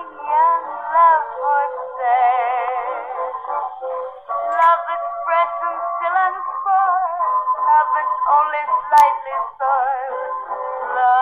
young love Love fresh and still. Love is only slightly soiled. Love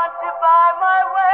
want to buy my way.